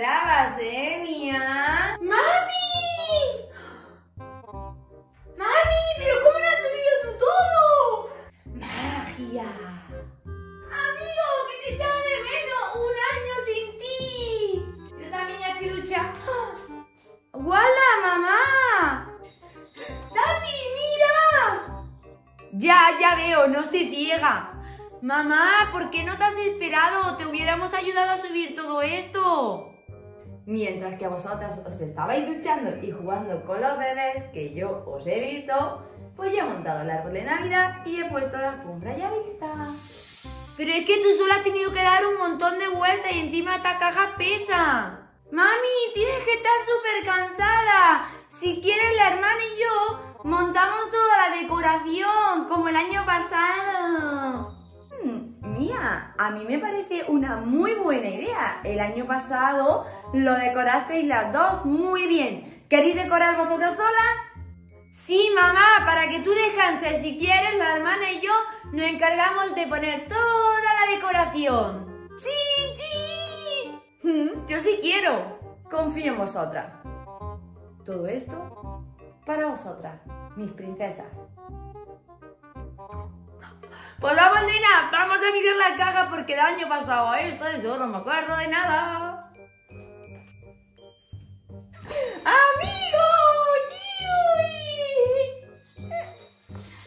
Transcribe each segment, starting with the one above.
esperabas, ¿eh, Mía? ¡Mami! ¡Mami! ¿Pero cómo lo has subido tú todo? ¡Magia! Amigo, que te echaba de menos un año sin ti. Yo también ya estoy ducha. ¡Wala, mamá! ¡Tati, mira! Ya, ya veo, no estés ciega. Mamá, ¿por qué no te has esperado? Te hubiéramos ayudado a subir todo esto. Mientras que vosotras os estabais duchando y jugando con los bebés que yo os he visto, pues ya he montado el árbol de Navidad y he puesto la alfombra ya lista. Pero es que tú solo has tenido que dar un montón de vueltas y encima esta caja pesa. Mami, tienes que estar súper cansada. Si quieres, la hermana y yo montamos toda la decoración, como el año pasado. A mí me parece una muy buena idea. El año pasado lo decorasteis las dos muy bien. ¿Queréis decorar vosotras solas? Sí, mamá, para que tú descanses. Si quieres, la hermana y yo nos encargamos de poner toda la decoración. ¡Sí, sí! Yo sí quiero. Confío en vosotras. Todo esto para vosotras, mis princesas. Pues vamos, nena, vamos a mirar la caja porque el año pasado esto yo no me acuerdo de nada. ¡Amigo!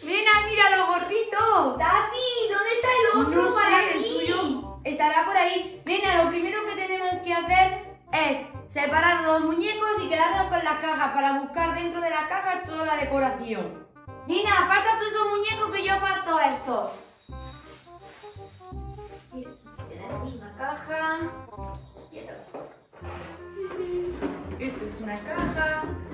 Nena, mira los gorritos. Tati, ¿dónde está el otro No para sé, el mí? tuyo estará por ahí. Nena, lo primero que tenemos que hacer es separar los muñecos y quedarnos con las cajas para buscar dentro de la caja toda la decoración. Nina, aparta tú esos muñecos Ute som er kaka.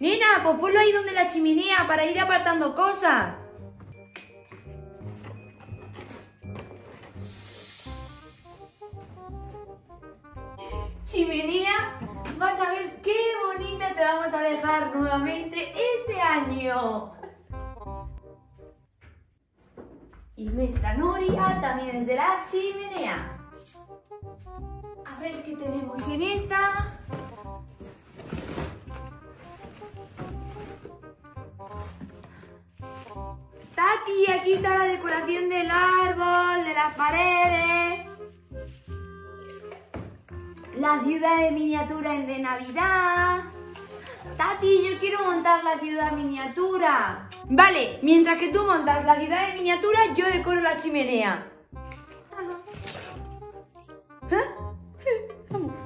Nena, pues ponlo ahí donde la chimenea para ir apartando cosas. Chimenea, vas a ver qué bonita te vamos a dejar nuevamente este año. Y nuestra Noria también es de la chimenea. A ver qué tenemos en esta. Tati, aquí está la decoración del árbol, de las paredes. La ciudad de miniatura en de Navidad. Tati, yo quiero montar la ciudad miniatura. Vale, mientras que tú montas la ciudad de miniatura, yo decoro la chimenea. ¿Eh? Vamos.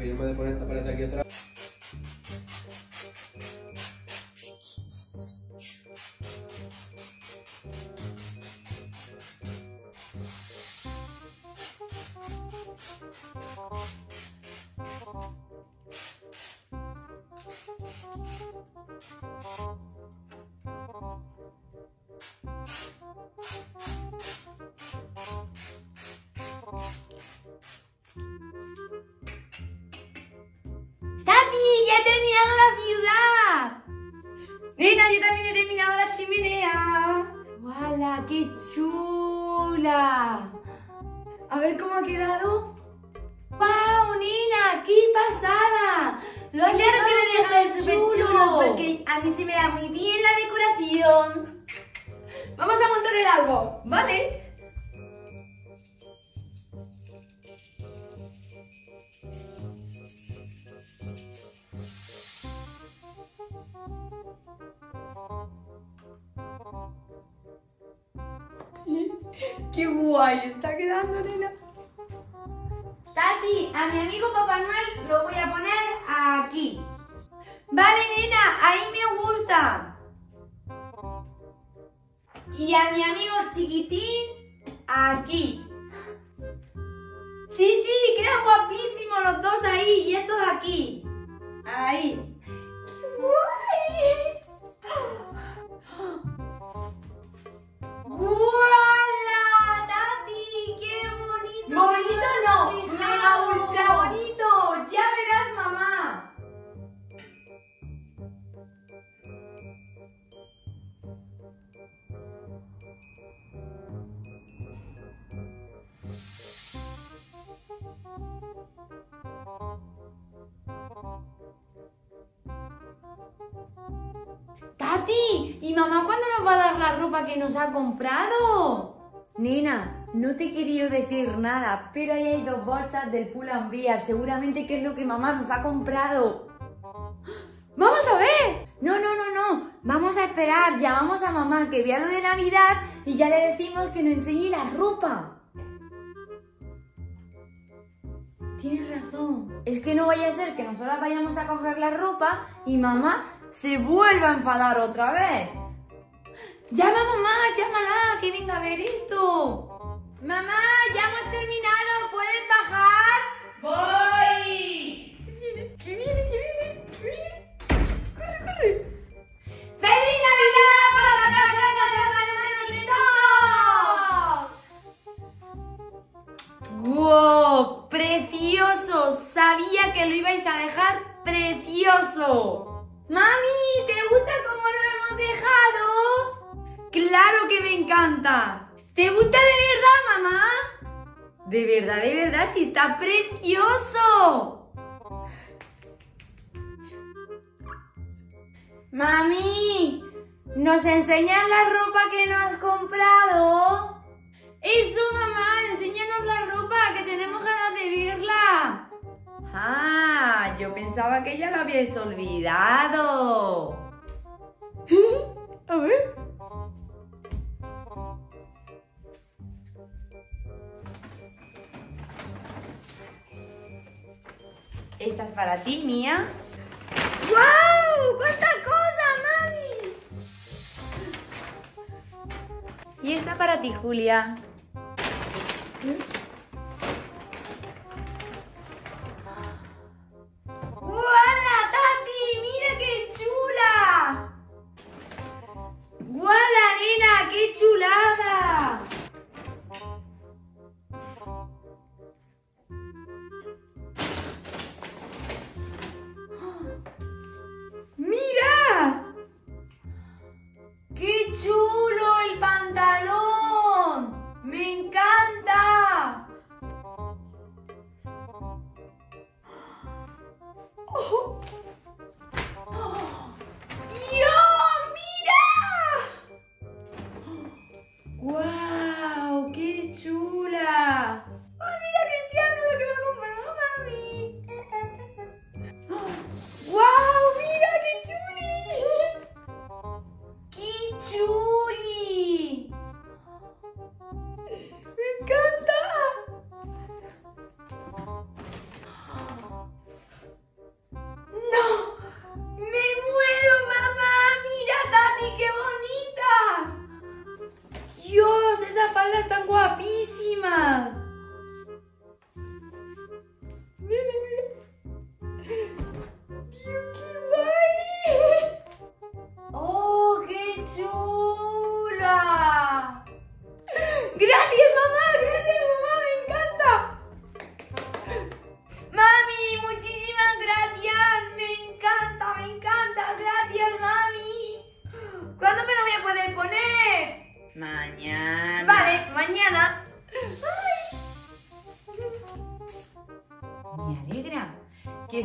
Ver, yo me a poner esta paleta aquí atrás. Terminado la ciudad! Nena, yo también he terminado la chimenea. ¡Wow! ¡Hala, qué chula! A ver cómo ha quedado. ¡Wow, Nina! ¡Qué pasada! Lo Claro que lo dejado dejé súper chulo, porque a mí se me da muy bien la decoración. Vamos a montar el árbol. Vale. ¡Qué guay está quedando, Nina! Tati, a mi amigo Papá Noel lo voy a poner aquí. Vale, Nina, ahí me gusta. Y a mi amigo chiquitín aquí. Sí, sí, quedan guapísimos los dos ahí y estos aquí. Ahí. Tati, ¿y mamá cuándo nos va a dar la ropa que nos ha comprado? Nina, no te he querido decir nada, pero ahí hay dos bolsas del Pull and Bear, seguramente que es lo que mamá nos ha comprado. ¡Vamos a ver! No, no, no, no, vamos a esperar, llamamos a mamá que vea lo de Navidad y ya le decimos que nos enseñe la ropa. Tienes razón, es que no vaya a ser que nosotras vayamos a coger la ropa y mamá se vuelva a enfadar otra vez. Llama a mamá, llámala, que venga a ver esto. Mamá, ya hemos terminado. ¿Puedes bajar? ¡Voy! ¿Qué viene? ¿Qué viene? ¿Qué viene? ¡Corre, corre! ¡Feliz Navidad ¿Te gusta de verdad, mamá? De verdad, de verdad, sí está precioso. Mami, ¿nos enseñas la ropa que nos has comprado? Eso, mamá, enséñanos la ropa, que tenemos ganas de verla. Ah, yo pensaba que ya lo habíais olvidado. A ver. Esta es para ti, Mía. ¡Guau! ¡Cuánta cosa, mami! Y esta para ti, Julia. ¡Guala,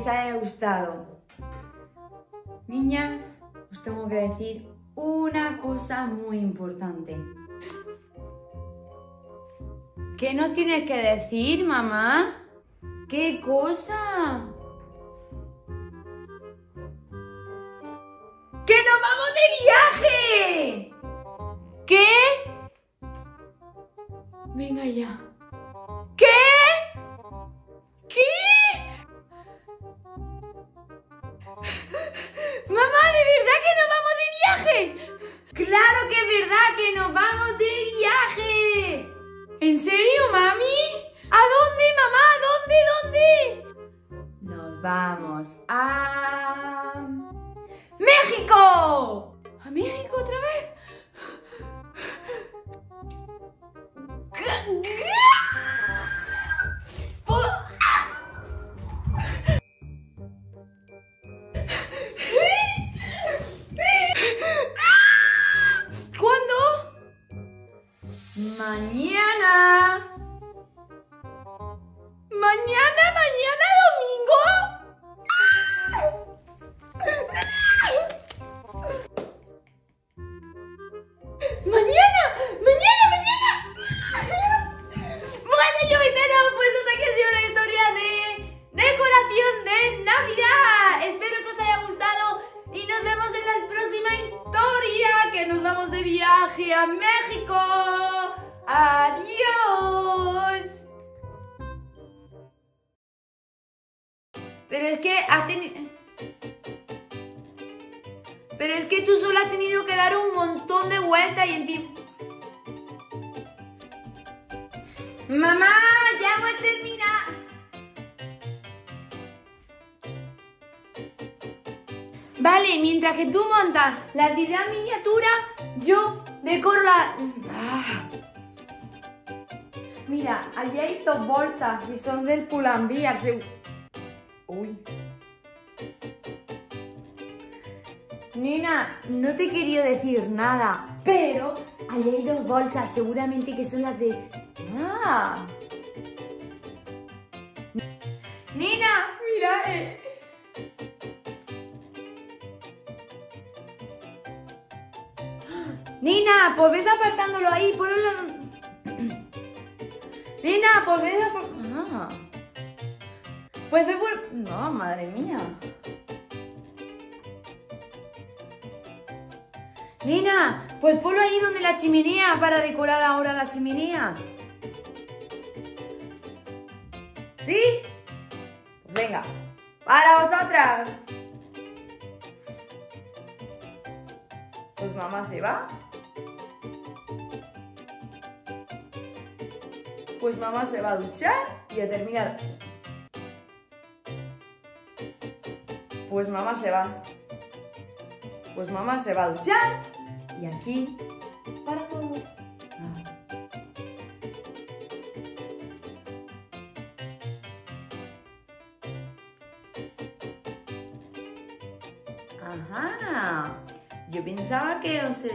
haya gustado. Niñas, os tengo que decir una cosa muy importante. ¿Qué nos tienes que decir, mamá? ¿Qué cosa? ¡Que nos vamos de viaje! ¿Qué? Venga ya. Nos vamos de viaje! ¿En serio, mami? ¿A dónde, mamá? ¿A dónde? ¿Dónde? Nos vamos a... ¡México! ¿A México Mamá, ya hemos terminado. Vale, mientras que tú montas la ciudad miniatura, yo decoro la... Ah. Mira, allí hay dos bolsas y son del Pull&Bear. se- Uy. Nena, no te quería decir nada, pero allí hay dos bolsas, seguramente que son las de... Ah. Nina, mira, eh. Nina, pues ves apartándolo ahí, ponlo. Nina, pues ves apartándolo... Ah. Pues ve por... No, madre mía. Nina, pues ponlo ahí donde la chimenea para decorar ahora la chimenea. ¿Sí? Venga, para vosotras. Pues mamá se va. Pues mamá se va a duchar y a terminar. Pues mamá se va. Pues mamá se va a duchar y aquí para todo. Ajá. Yo pensaba que os...